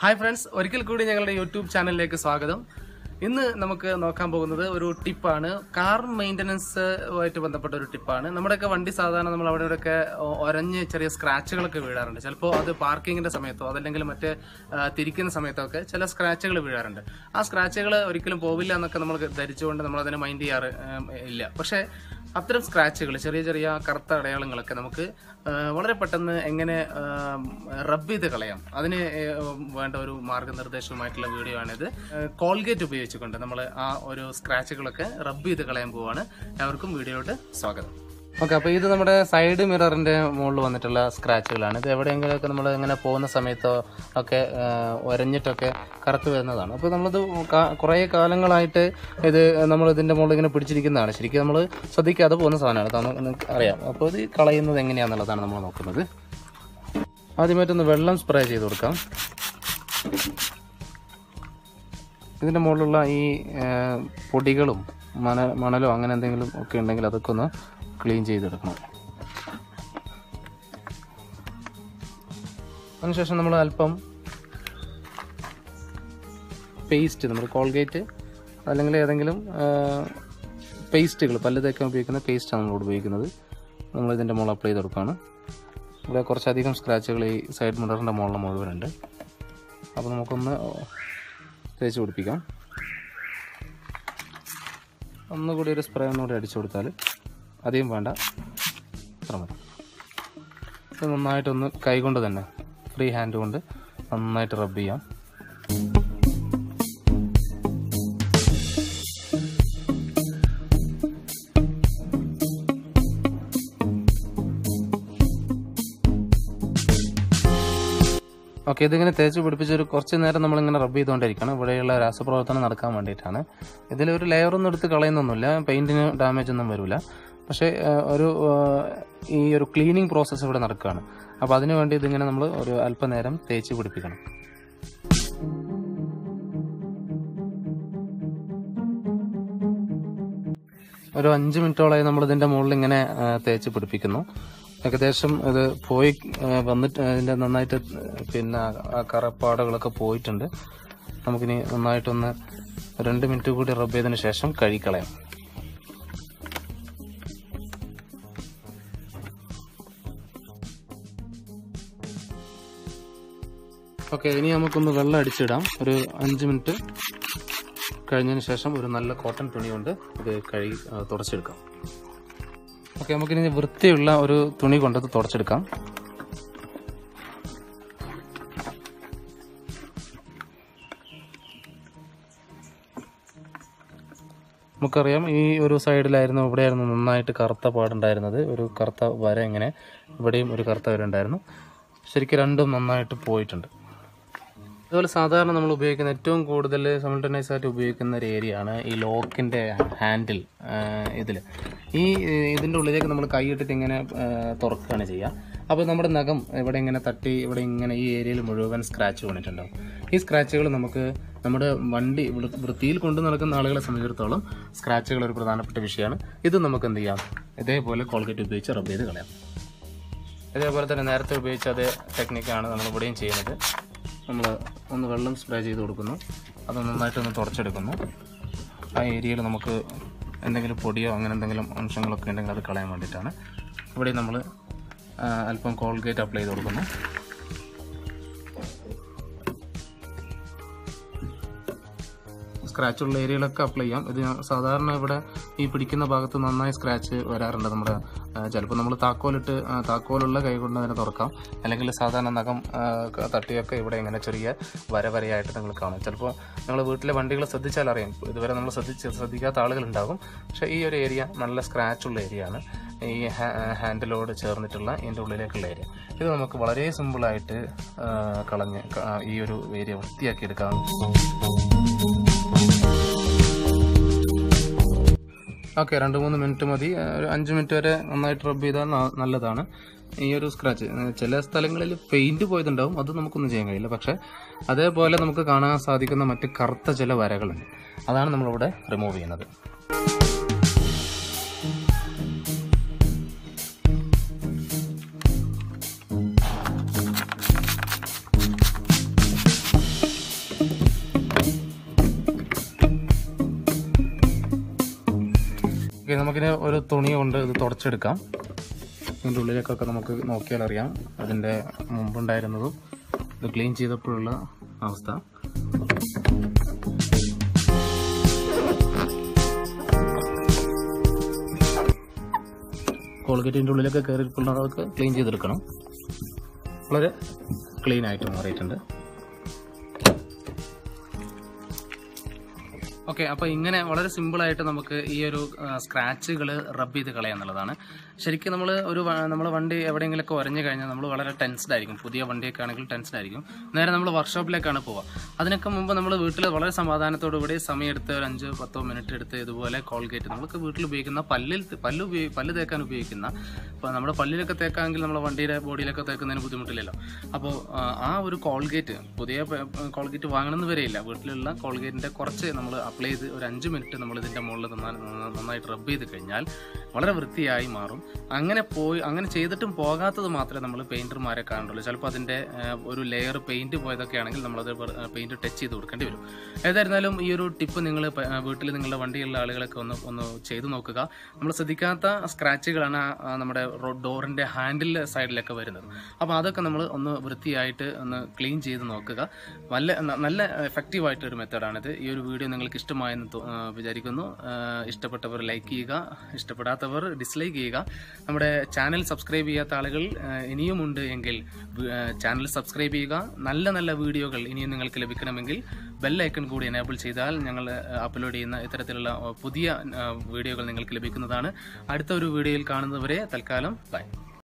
Hi friends ഒരിക്കൽ കൂടി ഞങ്ങളുടെ യൂട്യൂബ് ചാനലിലേക്ക് സ്വാഗതം. ഇന്ന് നമുക്ക് നോക്കാൻ പോകുന്നത് ഒരു ടിപ്പാണ്. കാർ മെയിന്റനൻസ് ആയിട്ട് ബന്ധപ്പെട്ട ഒരു ടിപ്പാണ്. നമ്മുടെയൊക്കെ വണ്ടി സാധാരണ നമ്മൾ അവിടെ ഇവിടെയൊക്കെ ഒരഞ്ഞ് ചെറിയ സ്ക്രാച്ചുകളൊക്കെ വീഴാറുണ്ട്. ചിലപ്പോൾ അത് പാർക്കിങ്ങിന്റെ സമയത്തോ അതല്ലെങ്കിൽ മറ്റേ തിരിക്കുന്ന സമയത്തോ ഒക്കെ ചില സ്ക്രാച്ചുകൾ വീഴാറുണ്ട്. ആ സ്ക്രാച്ചുകൾ ഒരിക്കലും പോവില്ല എന്നൊക്കെ നമ്മൾ ധരിച്ചുകൊണ്ട് നമ്മൾ അതിനെ മൈൻഡ് ചെയ്യാറ് ഇല്ല. പക്ഷേ അത്തരം സ്ക്രാച്ചുകൾ ചെറിയ ചെറിയ കറുത്ത അടയാളങ്ങളൊക്കെ നമുക്ക് വളരെ പെട്ടെന്ന് എങ്ങനെ റബ്ബ് ചെയ്ത് കളയാം. അതിന് വേണ്ട ഒരു മാർഗനിർദ്ദേശവുമായിട്ടുള്ള വീഡിയോ ആണിത്. കോൾഗേറ്റ് ഉപയോഗിച്ചുകൊണ്ട് നമ്മൾ ആ ഒരു സ്ക്രാച്ചുകളൊക്കെ റബ്ബ് ചെയ്ത് കളയാൻ പോവാണ്. എല്ലാവർക്കും വീഡിയോയിലോട്ട് സ്വാഗതം. ഓക്കെ അപ്പോൾ ഇത് നമ്മുടെ സൈഡ് മിററിന്റെ മുകളിൽ വന്നിട്ടുള്ള സ്ക്രാച്ചുകളാണ് ഇത് എവിടെയെങ്കിലുമൊക്കെ നമ്മൾ ഇങ്ങനെ പോകുന്ന സമയത്തോ ഒക്കെ ഒരഞ്ഞിട്ടൊക്കെ കറുത്ത് വരുന്നതാണ്. അപ്പോൾ നമ്മളിത് കുറേ കാലങ്ങളായിട്ട് ഇത് നമ്മൾ ഇതിന്റെ മുകളിൽ ഇങ്ങനെ പിടിച്ചിരിക്കുന്നതാണ്. ശരിക്കും നമ്മൾ ശ്രദ്ധിക്കാതെ പോകുന്ന സാധനമാണ്. അറിയാം. അപ്പോൾ ഇത് കളയുന്നത് എങ്ങനെയാണെന്നുള്ളതാണ് നമ്മൾ നോക്കുന്നത്. ആദ്യമായിട്ടൊന്ന് വെള്ളം സ്പ്രേ ചെയ്ത് കൊടുക്കാം. ഇതിന്റെ മുകളിലുള്ള ഈ പൊടികളും മണ മണലോ അങ്ങനെ എന്തെങ്കിലും ഒക്കെ ഉണ്ടെങ്കിൽ അതൊക്കെ ഒന്ന് ക്ലീൻ ചെയ്തെടുക്കണം. അതിനുശേഷം നമ്മൾ അല്പം പേസ്റ്റ് നമ്മൾ കോൾഗേറ്റ് അല്ലെങ്കിൽ ഏതെങ്കിലും പേസ്റ്റുകൾ പല്ല് തേക്കാൻ ഉപയോഗിക്കുന്ന പേസ്റ്റാണ് നമ്മൾ ഉപയോഗിക്കുന്നത്. നമ്മൾ ഇതിന്റെ മുകളിൽ അപ്ലൈ ചെയ്ത് കൊടുക്കുകയാണ് ഇവിടെ കുറച്ചധികം സ്ക്രാച്ചുകൾ ഈ സൈഡ് മിററിന്റെ മുകളിൽ മുഴുവനുണ്ട്. അപ്പോൾ നമുക്കൊന്ന് തേച്ച് പിടിപ്പിക്കാം. ഒന്നുകൂടി ഒരു സ്പ്രേ ഒന്നുകൂടി അടിച്ചു കൊടുത്താൽ അധികം വേണ്ട. അത്ര മതി. ഇത് നന്നായിട്ടൊന്ന് കൈകൊണ്ട് തന്നെ ഫ്രീ ഹാൻഡ് കൊണ്ട് നന്നായിട്ട് റബ്ബ് ചെയ്യാം. ഓക്കെ ഇതിങ്ങനെ തേച്ച് പിടിപ്പിച്ച് ഒരു കുറച്ച് നേരം നമ്മളിങ്ങനെ റബ്ബ് ചെയ്തുകൊണ്ടിരിക്കണം ഇവിടെയുള്ള രാസപ്രവർത്തനം നടക്കാൻ വേണ്ടിയിട്ടാണ്. ഇതിലൊരു ലെയറൊന്നും എടുത്ത് കളയുന്നൊന്നുമില്ല. പെയിന്റിന് ഡാമേജ് ഒന്നും വരില്ല പക്ഷേ ഒരു ഈ ഒരു ക്ലീനിങ് പ്രോസസ്സ് ഇവിടെ നടക്കുകയാണ്. അപ്പോൾ അതിനു വേണ്ടി ഇതിങ്ങനെ നമ്മൾ ഒരു അല്പനേരം തേച്ച് പിടിപ്പിക്കണം. ഒരു അഞ്ച് മിനിറ്റോളായി നമ്മൾ ഇതിന്റെ മുകളിൽ ഇങ്ങനെ തേച്ച് പിടിപ്പിക്കുന്നു. ഏകദേശം ഇത് പോയി വന്നിട്ട് ഇതിന്റെ നന്നായിട്ട് പിന്നെ ആ കറപ്പാടുകളൊക്കെ പോയിട്ടുണ്ട്. നമുക്കിനി നന്നായിട്ടൊന്ന് രണ്ട് മിനിറ്റ് കൂടി റബ്ബ് ചെയ്തതിന് ശേഷം കഴുകിക്കളയാം ഓക്കെ ഇനി നമുക്കൊന്ന് വെള്ളം അടിച്ചിടാം. ഒരു അഞ്ച് മിനിറ്റ് കഴിഞ്ഞതിന് ശേഷം ഒരു നല്ല കോട്ടൺ തുണി കൊണ്ട് ഇത് കഴുകി തുടച്ചെടുക്കാം. ഓക്കെ നമുക്കിനി വൃത്തിയുള്ള ഒരു തുണി കൊണ്ടത് തുടച്ചെടുക്കാം. നമുക്കറിയാം ഈ ഒരു സൈഡിലായിരുന്നു ഇവിടെയായിരുന്നു നന്നായിട്ട് കറുത്ത പാടുണ്ടായിരുന്നത്. ഒരു കറുത്ത വര ഇങ്ങനെ ഇവിടെയും ഒരു കറുത്ത വര ഉണ്ടായിരുന്നു. ശരിക്കും രണ്ടും നന്നായിട്ട് പോയിട്ടുണ്ട്. അതുപോലെ സാധാരണ നമ്മൾ ഉപയോഗിക്കുന്ന ഏറ്റവും കൂടുതൽ സമൾട്ടനൈസ് ആയിട്ട് ഉപയോഗിക്കുന്ന ഒരു ഏരിയ ആണ് ഈ ലോക്കിന്റെ ഹാൻഡിൽ ഇതിൽ ഈ ഇതിന്റെ ഉള്ളിലേക്ക് നമ്മൾ കൈയിട്ടിട്ട് ഇങ്ങനെ തുറക്കുകയാണ് ചെയ്യുക. അപ്പോൾ നമ്മുടെ നഖം ഇവിടെ ഇങ്ങനെ തട്ടി ഇവിടെ ഇങ്ങനെ ഈ ഏരിയയിൽ മുഴുവൻ സ്ക്രാച്ച് വീണിട്ടുണ്ടാവും ഈ സ്ക്രാച്ചുകൾ നമുക്ക് നമ്മുടെ വണ്ടി വൃത്തിയിൽ കൊണ്ടു നടക്കുന്ന ആളുകളെ സംബന്ധിച്ചിടത്തോളം സ്ക്രാച്ചുകൾ ഒരു പ്രധാനപ്പെട്ട വിഷയമാണ്. ഇത് നമുക്ക് എന്ത് ചെയ്യാം? ഇതേപോലെ കോൾഗേറ്റ് ഉപയോഗിച്ച് റബ്ബ് ചെയ്ത് കളയാം. ഇതേപോലെ തന്നെ നേരത്തെ ഉപയോഗിച്ച അതേ ടെക്നിക്കാണ് നമ്മൾ ഇവിടെയും ചെയ്യുന്നത്. നമ്മൾ ഒന്ന് വെള്ളം സ്പ്രേ ചെയ്ത് കൊടുക്കുന്നു. അത് നന്നായിട്ടൊന്ന് തുടച്ചെടുക്കുന്നു. ആ ഏരിയയിൽ നമുക്ക് എന്തെങ്കിലും പൊടിയോ അങ്ങനെ എന്തെങ്കിലും അംശങ്ങളൊക്കെ ഉണ്ടെങ്കിൽ അത് കളയാൻ വേണ്ടിയിട്ടാണ്. ഇവിടെ നമ്മൾ അല്പം കോൾഗേറ്റ് അപ്ലൈ ചെയ്ത് കൊടുക്കുന്നു. സ്ക്രാച്ചുള്ള ഏരിയയിലൊക്കെ അപ്ലൈ ചെയ്യാം. ഇത് സാധാരണ ഇവിടെ ഈ പിടിക്കുന്ന ഭാഗത്ത് നന്നായി സ്ക്രാച്ച് വരാറുണ്ട് നമ്മുടെ ചിലപ്പോൾ നമ്മൾ താക്കോലിട്ട് താക്കോലുള്ള കൈ കൊണ്ട് തന്നെ തുറക്കാം. അല്ലെങ്കിൽ സാധാരണ നഖം തട്ടിയൊക്കെ ഇവിടെ ഇങ്ങനെ ചെറിയ വരവരയായിട്ട് നിങ്ങൾ കാണും. ചിലപ്പോൾ നിങ്ങൾ വീട്ടിലെ വണ്ടികൾ ശ്രദ്ധിച്ചാൽ അറിയാം. ഇതുവരെ നമ്മൾ ശ്രദ്ധിച്ച് ശ്രദ്ധിക്കാത്ത ആളുകളുണ്ടാകും. പക്ഷേ ഈ ഒരു ഏരിയ നല്ല സ്ക്രാച്ചുള്ള ഏരിയ ആണ്. ഈ ഹാൻഡിലോട് ചേർന്നിട്ടുള്ള ഇതിന്റെ ഉള്ളിലേക്കുള്ള ഏരിയ ഇത് നമുക്ക് വളരെ സിമ്പിളായിട്ട് കളഞ്ഞ് ഈ ഒരു ഏരിയ വൃത്തിയാക്കി എടുക്കാം. ഓക്കെ രണ്ട് മൂന്ന് മിനിറ്റ് മതി. ഒരു അഞ്ച് മിനിറ്റ് വരെ നന്നായിട്ട് റബ്ബ് ചെയ്താൽ നല്ലതാണ്. ഈ ഒരു സ്ക്രാച്ച് ചില സ്ഥലങ്ങളിൽ പെയിന്റ് പോയതുണ്ടാവും അത് നമുക്കൊന്നും ചെയ്യാൻ കഴിയില്ല. പക്ഷെ അതേപോലെ നമുക്ക് കാണാൻ സാധിക്കുന്ന മറ്റ് കറുത്ത ചില വരകളുണ്ട്. അതാണ് നമ്മളിവിടെ റിമൂവ് ചെയ്യുന്നത്. ഓക്കെ നമുക്കിന് ഒരു തുണി കൊണ്ട് ഇത് തുടച്ചെടുക്കാം. ഇതിന്റെ ഉള്ളിലേക്കൊക്കെ നമുക്ക് നോക്കിയാൽ അറിയാം അതിന്റെ മുമ്പുണ്ടായിരുന്നതും ഇത് ക്ലീൻ ചെയ്തപ്പോഴുള്ള അവസ്ഥ. കോൾഗേറ്റിന്റെ ഉള്ളിലൊക്കെ കയറിയിട്ടുള്ളതൊക്കെ ക്ലീൻ ചെയ്തെടുക്കണം. വളരെ ക്ലീൻ ആയിട്ട് മാറിയിട്ടുണ്ട്. ഓക്കെ അപ്പോൾ ഇങ്ങനെ വളരെ സിമ്പിളായിട്ട് നമുക്ക് ഈ ഒരു സ്ക്രാച്ചുകൾ റബ്ബ് ചെയ്ത് കളയാന്നുള്ളതാണ് ശരിക്കും നമ്മൾ ഒരു നമ്മൾ വണ്ടി എവിടെയെങ്കിലുമൊക്കെ ഉരഞ്ഞു കഴിഞ്ഞാൽ നമ്മൾ വളരെ ടെൻസ്ഡ് ആയിരിക്കും. പുതിയ വണ്ടിയൊക്കെ ആണെങ്കിൽ ടെൻസ്ഡ് ആയിരിക്കും. നേരെ നമ്മൾ വർക്ക്ഷോപ്പിലേക്കാണ് പോവുക അതിനൊക്കെ മുമ്പ് നമ്മൾ വീട്ടിൽ വളരെ സമാധാനത്തോടു കൂടി സമയമെടുത്ത് ഒരു അഞ്ച് പത്തോ മിനിറ്റ് എടുത്ത് ഇതുപോലെ കോൾഗേറ്റ് നമുക്ക് വീട്ടിൽ ഉപയോഗിക്കുന്ന പല്ലിൽ പല്ല് ഉപയോഗി പല്ല് തേക്കാൻ ഉപയോഗിക്കുന്ന ഇപ്പോൾ നമ്മുടെ പല്ലിലൊക്കെ തേക്കാമെങ്കിൽ നമ്മുടെ വണ്ടിയുടെ ബോഡിയിലൊക്കെ തേക്കുന്നതിന് ബുദ്ധിമുട്ടില്ലല്ലോ. അപ്പോൾ ആ ഒരു കോൾഗേറ്റ് പുതിയ കോൾഗേറ്റ് വാങ്ങണമെന്ന് വരെയില്ല. വീട്ടിലുള്ള കോൾഗേറ്റിന്റെ കുറച്ച് നമ്മൾ അപ്ലൈ ചെയ്ത് ഒരു അഞ്ച് മിനിറ്റ് നമ്മൾ ഇതിന്റെ മുകളിൽ നന്നാ- നന്നായിട്ട് റബ്ബ് ചെയ്ത് കഴിഞ്ഞാൽ വളരെ വൃത്തിയായി മാറും. അങ്ങനെ പോയി അങ്ങനെ ചെയ്തിട്ടും പോകാത്തത് മാത്രമേ നമ്മൾ പെയിന്റർമാരെ കാണുള്ളൂ ചിലപ്പോൾ അതിന്റെ ഒരു ലെയർ പെയിന്റ് പോയതൊക്കെ ആണെങ്കിൽ നമ്മളത് പെയിന്റ് ടച്ച് ചെയ്ത് കൊടുക്കേണ്ടി വരും. ഏതായിരുന്നാലും ഈ ഒരു ടിപ്പ് നിങ്ങൾ വീട്ടിൽ നിങ്ങളുടെ വണ്ടിയുള്ള ആളുകളൊക്കെ ഒന്ന് ഒന്ന് ചെയ്തു നോക്കുക. നമ്മൾ ശ്രദ്ധിക്കാത്ത സ്ക്രാച്ചുകളാണ് നമ്മുടെ ഡോറിന്റെ ഹാൻഡിൽ സൈഡിലൊക്കെ വരുന്നത്. അപ്പോൾ അതൊക്കെ നമ്മൾ ഒന്ന് വൃത്തിയായിട്ട് ഒന്ന് ക്ലീൻ ചെയ്ത് നോക്കുക. നല്ല നല്ല എഫക്റ്റീവായിട്ടൊരു മെത്തേഡാണിത് ഈ ഒരു വീഡിയോ നിങ്ങൾക്ക് ഇഷ്ടമായെന്ന് വിചാരിക്കുന്നു. ഇഷ്ടപ്പെട്ടവർ ലൈക്ക് ചെയ്യുക ഇഷ്ടപ്പെടാത്തവർ ഡിസ്ലൈക്ക് ചെയ്യുക. നമ്മുടെ ചാനൽ സബ്സ്ക്രൈബ് ചെയ്യാത്ത ആളുകൾ ഇനിയുമുണ്ട് എങ്കിൽ ചാനൽ സബ്സ്ക്രൈബ് ചെയ്യുക. നല്ല നല്ല വീഡിയോകൾ ഇനിയും നിങ്ങൾക്ക് ലഭിക്കണമെങ്കിൽ ബെല്ലൈക്കൺ കൂടി എനേബിൾ ചെയ്താൽ ഞങ്ങൾ അപ്ലോഡ് ചെയ്യുന്ന ഇത്തരത്തിലുള്ള പുതിയ വീഡിയോകൾ നിങ്ങൾക്ക് ലഭിക്കുന്നതാണ്. അടുത്ത ഒരു വീഡിയോയിൽ കാണുന്നവരെ തൽക്കാലം ബൈ